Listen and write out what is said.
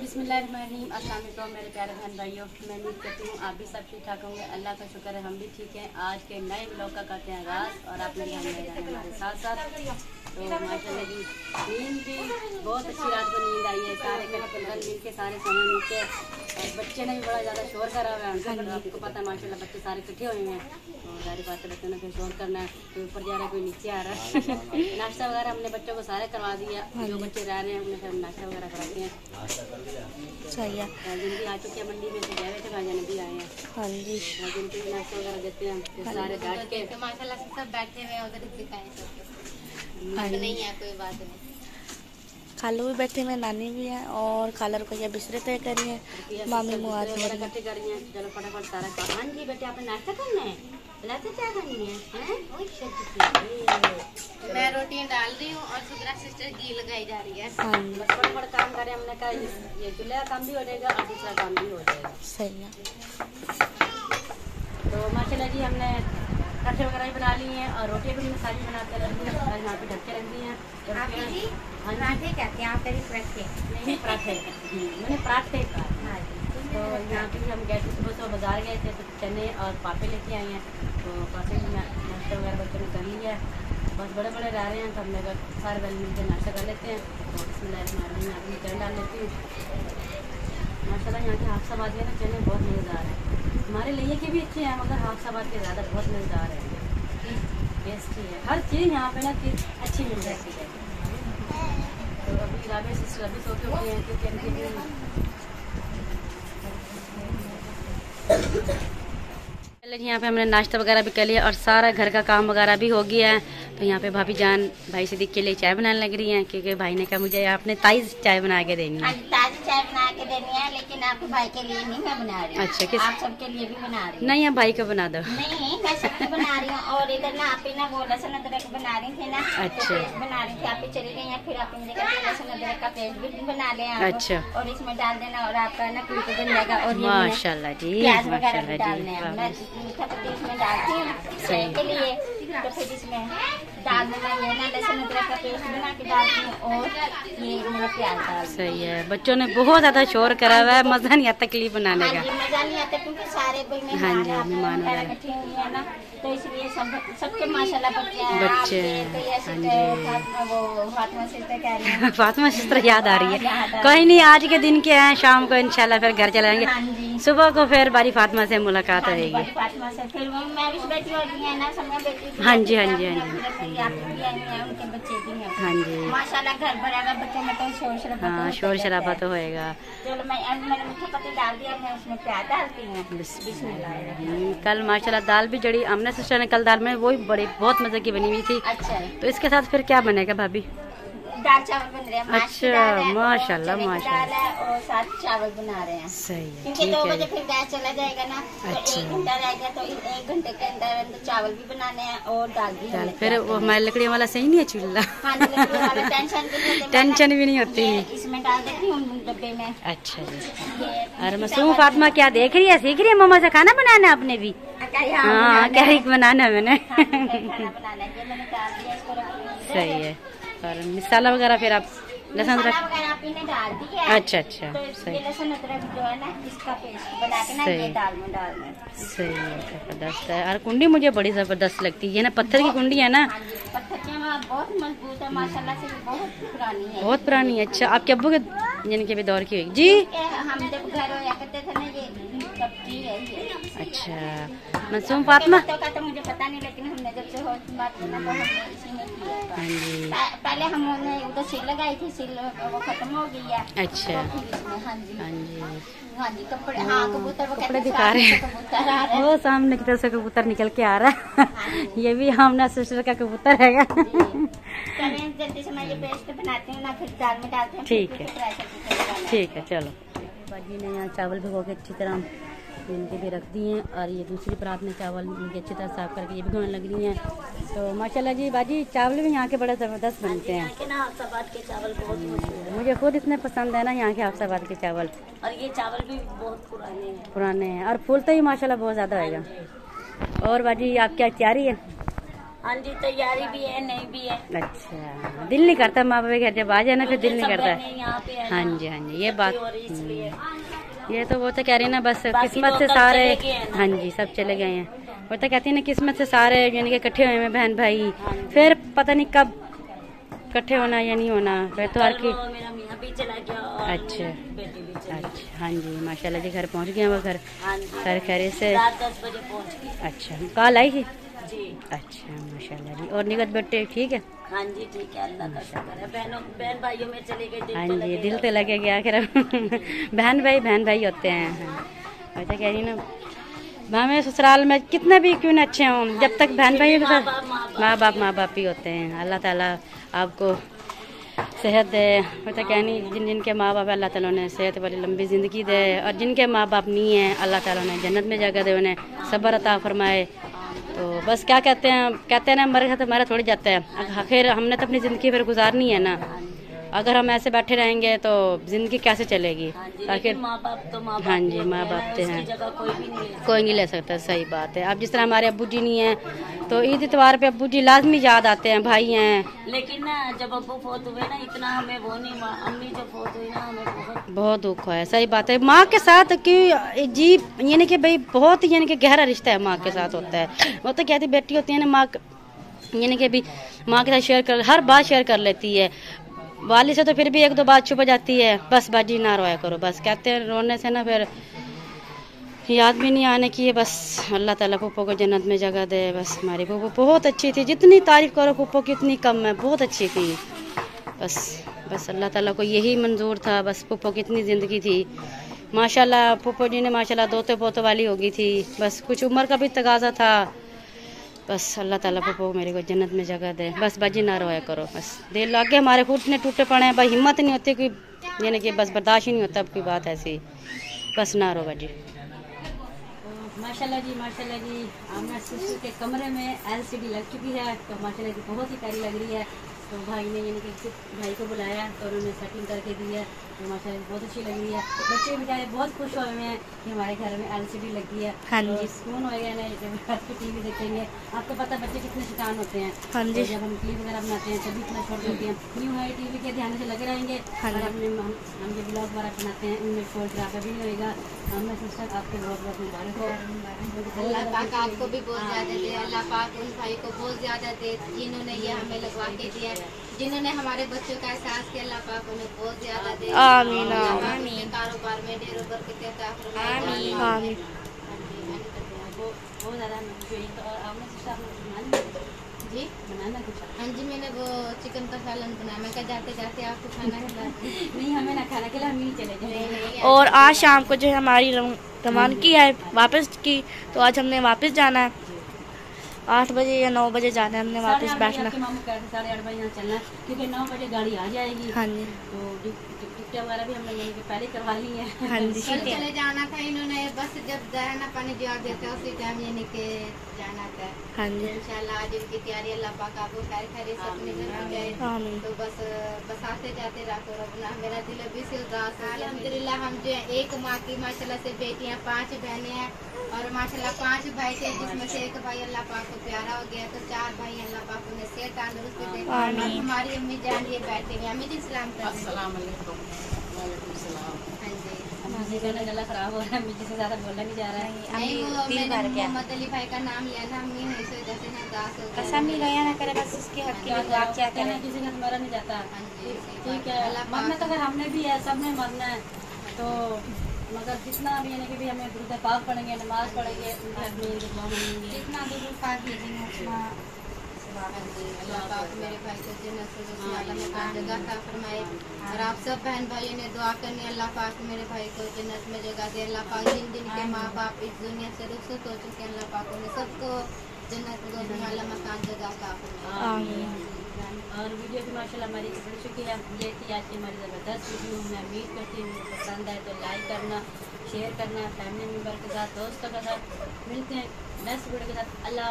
अस्सलाम वालेकुम मेरे प्यारे बहन भाइयों मैं उम्मीद करती हूँ आप भी सब ठीक ठाक होंगे। अल्लाह का शुक्र है, हम भी ठीक हैं। आज के नए ब्लॉग का करते हैं आगाज़ और आप मेरे हमारे साथ साथ तो माशाल्लाह जी। नींद भी बहुत अच्छी रात को नींद आई है सारे कल मिल के सारे समय नीचे और बच्चे ने भी बड़ा ज़्यादा शोर करा हुआ है आपको पता है माशाल्लाह बच्चे सारे इकट्ठे हुए हैं और सारी बात है बच्चों ने फिर शोर करना है कोई ऊपर जा रहा है कोई नीचे आ रहा है नाश्ता वगैरह हमने बच्चों को सारे करवा दिया जो बच्चे रह रहे हैं उन्हें हम नाश्ता वगैरह कराते हैं सही है राजन भी आ चुके हैं मंडी में से गए हुए थे भाईजान भी आए हैं हाँ जी राजन भी नाश्ता वगैरह देते हैं सारे बैठ के तो सब बैठे हुए हैं, उधर दिखाए। तो नहीं है कोई बात नहीं। खालू भी बैठे हुए नानी भी हैं और खालर को ये बिस्तरे तय करी है। मामी हो वगैरह रही है इकट्ठे कर रही हैं। चलो फटाफट सारा काम हाँ जी बेटे आपने नाश्ता करना है? बुलाते क्या करनी है हैं? मैं रोटियाँ डाल रही हूँ और सिस्टर घी लगाई जा रही है। हाँ जी बस फटाफट काम करें हमने कहा ये- ये चूल्हे का काम भी हो जाएगा और दूसरा काम भी हो जाएगा। सही है। तो माशाल्लाह जी हमने कट्ठे वगैरह भी बना लिए हैं और रोटियाँ भी सारी बनाते रहती हैं सारी यहाँ पे ढक के रख हैं हाँ पराठे कहते हैं आप रखे नहीं पराठे। हम्म, मैंने पराठे कहा तो यहाँ पे भी हम गए थे सुबह सुबह बाज़ार गए थे तो चने और पापे लेके आए हैं। तो पापे भी नाश्ता वगैरह बच्चों ने कर लिया। है बस बड़े बड़े रह रहे हैं तो हमने सारे बैल मिलकर नाश्ता कर लेते हैं। तो इसमें पे चने डाल लेती हूँ। माशाल्लाह यहाँ के के ना चने बहुत मज़ेदार हैं। हमारे लिए के भी अच्छे हैं, मगर के ज़्यादा बहुत मज़ेदार हैं। टेस्टी है। हर चीज़ यहाँ पे ना चीज़ अच्छी मिल जाती है। तो अभी सिस्टर अभी के हैं चलिए यहाँ पे हमने नाश्ता वगैरह भी कर लिया और सारा घर का काम वगैरह भी हो गया है। तो यहाँ पे भाभी जान भाई से दिख के लिए चाय बनाने लग रही हैं, क्योंकि भाई ने कहा मुझे आपने ताज़ी चाय बना के देनी है आज ताजी चाय बना के देनी है लेकिन आपके भाई के लिए नहीं मैं बना रही हूँ। अच्छा, किस- आप सबके लिए भी बना रही हूँ नहीं आप भाई को बना दो नहीं मैं सबके बना रही हूँ और इधर ना आप ही ना वो लहसुन अदरक बना रही थी ना तो अच्छा। पेस्ट बना रही थी आप ही चली गई फिर आप इन लहसुन अदरक का पेस्ट भी बना लें अच्छा। और इसमें डाल देना और आपका ना कुल बन जाएगा और माशाल्लाह जी प्याज वगैरह डालने जी मैं मीठा पत्ती इसमें डालती हूँ के लिए तो फिर इसमें डाल देना ये ना लहसुन अदरक का पेस्ट बना के डालती हूँ और ये मेरा प्याज डाल सही है बच्चों ने बहुत ज़्यादा शोर करा हुआ है मज़ा नहीं आता तकलीफ़ बनाने हाँ का। मज़ा नहीं आता क्योंकि सारे हाँ जी, मेहमान वगैरह हैं तो इसलिए सब सबके माशाल्लाह बच्चे हैं। हैं, तो ये हाँ। फातिमा सिस्टर कह रही हैं। फातिमा सिस्टर याद आ रही हाँ, है आ कोई नहीं आज के दिन के हैं शाम को इंशाल्लाह फिर घर चले हाँ जाएँगे सुबह को फिर बारी फातिमा से मुलाकात हाँ रहेगी बड़ी फातिमा से। फिर वो मैं भी बेटी हो है हाँ जी, हाँ जी, हाँ जी। हैं उनके बच्चे भी हैं। हाँ जी। तो शोर शराबा तो हाँ शोर शराबा तो होएगा। है। हूँ। हम्म, कल माशाल्लाह दाल भी जड़ी हमने सिस्टर ने कल दाल में वो बड़ी बहुत मज़े की बनी हुई थी। अच्छा। तो इसके साथ फिर क्या बनेगा भाभी? दाल चावल बन रहे हैं अच्छा, माशाल्लाह, माशाल्लाह। और साथ चावल बना रहे हैं। सही है क्योंकि दो बजे फिर गैस चला जाएगा ना तो अच्छा। एक घंटा रह गया तो एक घंटे के अंदर चावल भी बनाने हैं और दाल भी फिर वो हमारे लकड़ियों वाला सही नहीं है चूल्हा? है। लकड़ी टेंशन भी नहीं होती। इसमें डाल देती हूँ डब्बे में। अच्छा जी। और मसूम फातिमा क्या देख रही है सीख रही है मम्मा से खाना बनाना अपने भी? हाँ क्या ही? बनाना है मैंने। हाँ। सही है। और मसाला वगैरह फिर आप लहसुन अदरक। अच्छा अच्छा तो सही। लहसुन अदरक जो है ना इसका पेस्ट बना के ना सही। ये दाल में डालना है सही है ज़बरदस्त है। और कुंडी मुझे बड़ी ज़बरदस्त लगती है। ना पत्थर की कुंडी है ना? हाँ पत्थर की बहुत मज़बूत है माशाल्लाह से बहुत पुरानी है। बहुत पुरानी है। अच्छा आपके अब्बू के यानी कि भी दौर की होगी। जी? हम जब घर होया करते थे ना ये तब है ये अच्छा मसूम फातिमा बच्चों का तो मुझे पता नहीं लेकिन हमने जब से हो बात की ना तो हमने इसी में। हाँ जी पहले हमने उधर सिल लगाई थी सिल वो खत्म हो गई है अच्छा तो हाँ जी हाँ जी हाँ जी कपड़े हाँ कबूतर वो कपड़े दिखा रहे हैं। वो सामने की तरफ़ से कबूतर निकल के आ रहा है ये भी हमने सिस्टर का कबूतर चलें जल्दी से मैं ये पेस्ट बनाती हूँ ना फिर दाल में डालते हैं ठीक है। है। ठीक है चलो बाजी ने यहाँ चावल भिगो के अच्छी तरह इनके भी रख दिए हैं और ये दूसरी परात में चावल इनके अच्छी तरह साफ़ करके ये भी धोने लग रही हैं। तो माशाल्लाह जी बाजी चावल भी यहाँ के बड़े ज़बरदस्त बनते हैं। के ना हफ्साबाद के चावल बहुत मुझे खुद इतने पसंद है ना यहाँ के हाफसाबाद के चावल। और ये चावल भी बहुत पुराने हैं। पुराने हैं और फूलते ही माशाल्लाह बहुत ज़्यादा होएगा। और बाजी आप क्या तैयारी है? हाँ जी तैयारी भी है नहीं भी है। अच्छा दिल नहीं करता माँ बाप के घर जब आ जाए ना फिर दिल नहीं करता। है हाँ जी हाँ जी ये बात ये तो वो तो कह रही है ना बस किस्मत तो से सारे हैं जी सब चले गए हैं। वो तो कहती है ना किस्मत से सारे यानी कि इकट्ठे हुए हैं बहन भाई। फिर पता नहीं कब इकट्ठे होना या नहीं होना फिर तो हर की अच्छा। अच्छा हाँ जी माशाल्लाह जी घर पहुँच गए वो घर। हाँ सर खैरियत से। अच्छा कॉल आई थी? जी। अच्छा माशाल्लाह जी। और निगत बेटे ठीक है? हाँ जी ठीक है। अल्लाह का शुक्र है। बहनों बहन भाइयों में चले गए दिल हाँ तो जी। दिल तो लगेगा आखिर। बहन भाई बहन भाई होते हैं हाँ। तो कह रही ना हमें ससुराल में कितने भी क्यों न अच्छे हों जब तक बहन भाई के साथ माँ बाप माँ बाप ही होते हैं। अल्लाह ताला आपको सेहत दे। मैं तो कह नहीं जिन जिनके माँ बाप है, अल्लाह ताला उन्हें सेहत वाली लंबी ज़िंदगी दे। और जिनके माँ बाप नहीं हैं अल्लाह ताला उन्हें जन्नत में जगह दे उन्हें सब्र अता फरमाए। तो बस क्या कहते हैं कहते हैं ना, मरे तो हमारा थोड़ी जाते हैं। आखिर हमने तो अपनी ज़िंदगी फिर गुजारनी है ना। अगर हम ऐसे बैठे रहेंगे तो ज़िंदगी कैसे चलेगी? हाँ आखिर माँ बाप तो माँ हाँ जी, माँ बाप तो हैं। कोई भी नहीं ले कोई नहीं ले सकता सही बात है। अब जिस तरह हमारे अबू जी नहीं है तो ईद इतवार पे अबू जी लाजमी याद आते हैं भाई हैं। लेकिन ना जब अब्बू फोत हुए ना इतना हमें वो नहीं अम्मी जब फोत हुई ना हमें बहुत बहुत दुख है सही बात है। माँ के साथ की जी यानी कि भाई बहुत यानी कि गहरा रिश्ता है माँ के साथ होता है। वो तो कहती बेटी होती है ना माँ यानी कि भी माँ के साथ शेयर कर हर बात शेयर कर लेती है। वाली से तो फिर भी एक दो बात छुप जाती है। बस बाजी ना रोया करो, बस। कहते हैं रोने से ना फिर याद भी नहीं आने की है, बस। अल्लाह ताला पुप्पो को जन्नत में जगह दे, बस। हमारी पुप्पो बहुत अच्छी थी। जितनी तारीफ़ करो पुप्पो की उतनी कम है। बहुत अच्छी थी। बस बस अल्लाह ताला को यही मंजूर था। बस पुप्पो की इतनी ज़िंदगी थी। माशाल्लाह पुप्पो जी ने माशाल्लाह दोते पोते वाली हो गई थी। बस कुछ उम्र का भी तकाजा था। बस अल्लाह ताला पप्पो मेरे को जन्नत में जगह दे। बस बाजी ना रोया करो, बस। दिल लागे हमारे घुटने टूटे पड़े हैं, भाई हिम्मत नहीं होती कोई यानी कि बस बर्दाश्त ही नहीं होता, अब कोई बात ऐसी। बस ना रो बाजी। माशाल्लाह जी माशाल्लाह जी। आमना सिस्टर के कमरे में एलसीडी लग चुकी है तो माशाल्लाह जी, बहुत ही प्यारी लग रही है। तो भाई ने यानी कि भाई को बुलाया तो उन्होंने सेटिंग करके दी है तो माशाल्लाह जी बहुत अच्छी लग रही है। बच्चे बेचारे बहुत खुश हुए हुए हैं कि हमारे घर में एलसीडी लगी है। हाँ तो जी। सुकून हो गया ना जब को टीवी देखेंगे आपको पता है बच्चे कितने शैतान होते हैं। हाँ तो जी। जब हम क्लिप वगैरह बनाते हैं तभी इतना छोड़ देते हैं। न्यू है टीवी के ध्यान से लगे रहेंगे। हाँ और अपने हम जो ब्लॉग वगैरह बनाते हैं उनमें शोर शराबा भी नहीं होएगा। हमें सिस्टर आपको बहुत बहुत मुबारक हो। अल्लाह पाक आपको भी बहुत ज़्यादा दे अल्लाह पाक उन भाई को बहुत ज़्यादा दे जिन्होंने ये हमें लगवा के दिया है। जिन्होंने हमारे बच्चों का एहसास किया अल्लाह पाक उन्हें बहुत ज़्यादा दे। आमीन, आमीन। कारोबार में ढेरों बरकत अता फरमाए आमीन। आमीन। वो बहुत ज़्यादा मुझे तो और आपने? जी? बनाना कुछ? हाँ जी मैंने वो चिकन का सालन बनाया। मैं कहा जाते जाते आपको खाना खिला नहीं हमें ना खाना के लिए हम ही चले जाएँगे। और आज शाम को जो है हमारी रव- रवानगी है वापस की। तो आज हमने वापस जाना है। आठ बजे या नौ बजे जाना है हमने वापस बैठना। साढ़े आठ बजे यहाँ चलना क्योंकि नौ बजे गाड़ी आ जाएगी। हाँ जी। तो टिक- टिक- टिकटें वगैरह भी हमने यानी पहले करवा ली है। हाँ जी। चले जाना था इन्होंने बस जब दाना पानी जवाब देते उसी टाइम यानी कि जाना था। हाँ जी। इंशाल्लाह आज इनकी तैयारी अल्लाह पाक आपको खैर खैर सब निकल जाए आमीन। तो बस बस आते जाते रातों रबना। मेरा दिल अभी से उदास है अलहमदिल्ला हम जो है एक माँ की माशाल्लाह से बेटियाँ पाँच बहनें हैं। और माशाल्लाह पाँच भाई थे जिसमें से एक भाई अल्लाह पाक को प्यारा हो गया तो चार भाई अल्लाह पाक उन्हें सेहत तंदुरुस्ती दे और हमारी अम्मी जान ये बैठे हुए अम्मी जी सलाम कर। हाँ जी। मुझे कहना गला खराब हो रहा है। मुझे ज़्यादा बोला नहीं जा रहा है। नहीं मोहम्मद अली भाई का नाम लिया ना अम्मी इस वजह से ना उदास हो कसम ही गया ना करे बस उसके हक की दुआ क्या कहते किसी का तुम्हारा नहीं जाता। हाँ जी ठीक है। मरना तो अगर हमने भी है सबने मरना है तो मगर जितना भी यानी कि भी हमें दुरुद पाक पढ़ेंगे नमाज़ पढ़ेंगे उनके हक में दुआ मांगेंगे जितना दूर पाक भेजेंगे उतना अल्लाह पाक मेरे भाई को जन्नत से दूसरी आला में का जगह था फरमाए। और आप सब बहन भाइयों ने दुआ करनी अल्लाह पाक मेरे भाई को जन्नत में जगह दे। अल्लाह पाक जिन जिन के माँ बाप इस दुनिया से रुखसत हो चुके अल्लाह पाक उन्हें सबको जन्नत में मकान जगह का फरमाए। और वीडियो भी माशाल्लाह हमारी बड़ी शुक्रिया है। ये थी आज की हमारी ज़बरदस्त वीडियो। मैं उम्मीद करती हूँ पसंद आए तो लाइक करना शेयर करना फैमिली मेंबर के साथ, दोस्तों के साथ। मिलते हैं नेक्स्ट वीडियो के साथ। अल्लाह